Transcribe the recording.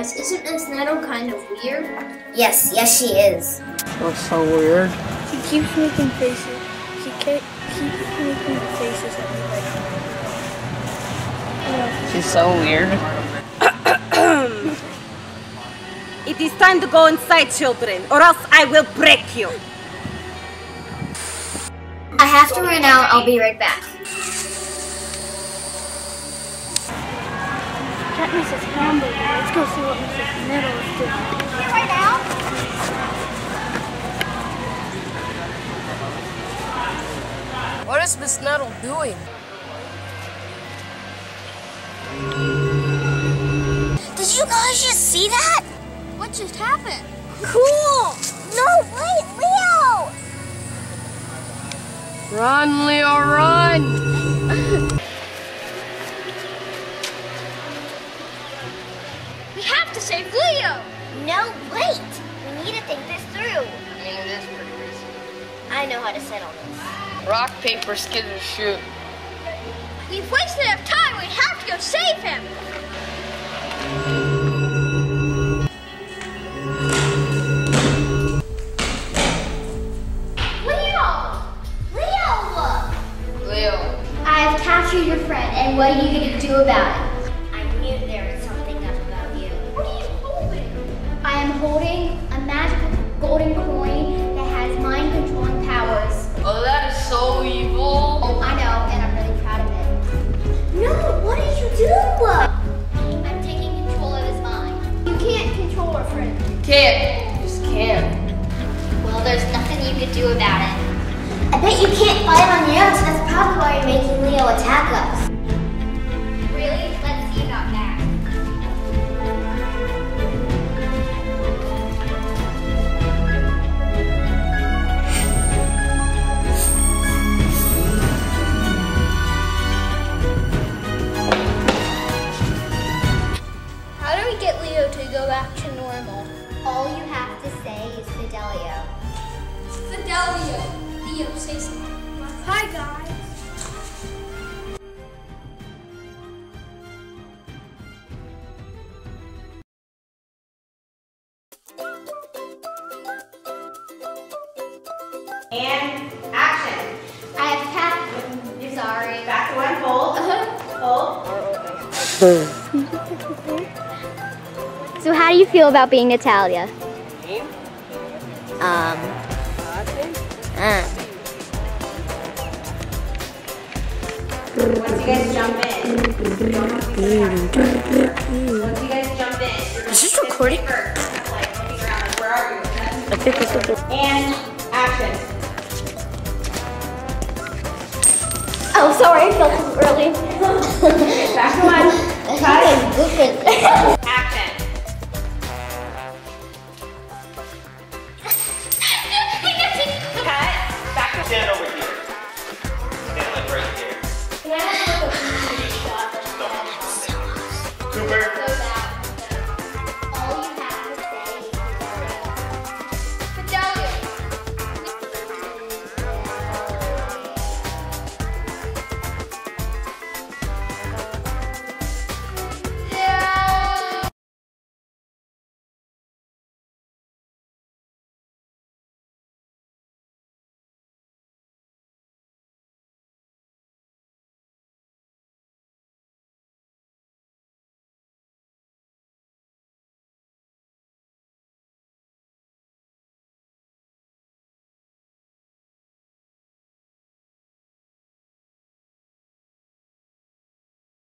Metal kind of weird? Yes, yes, she is. That's so weird. She keeps making faces. She ke- keeps making faces at me like. She's so weird. It is time to go inside, children, or else I will break you. I have to run out. I'll be right back. Katniss is hamburger. Let's go see what Mrs. Metal is doing. Right now? What is Miss Nettle doing? Did you guys just see that? What just happened? Cool! No, wait, Leo! Run, Leo, run! have to save Leo! No, wait! We need to think this through. I mean, it is pretty risky. I know how to settle this. Rock, paper, scissors, shoot. We've wasted enough time. We have to go save him. Leo! Leo! Leo. I have captured your friend, and what are you going to do about it? Golden coin that has mind controlling powers. Oh, that is so evil. Oh, I know, and I'm really proud of it. No, what did you do? I'm taking control of his mind. You can't control our friend. You can't. You Just can't. Well, there's nothing you could do about it. I bet you can't fight on your own, so that's probably why you're making Leo attack us. Back to normal? All you have to say is Fidelio. Fidelio. Leo, say something. Hi, guys. And action. I have cap. Sorry. Back to one, hold. Uh-huh. Hold. So, how do you feel about being Natalia? Um. Uh. Once you guys jump in. you don't have to Once you guys jump in. Is this recording? First, like looking around, like, where are you? I think it's okay. And action. Oh, sorry. I felt